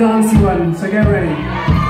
dancey one, so get ready.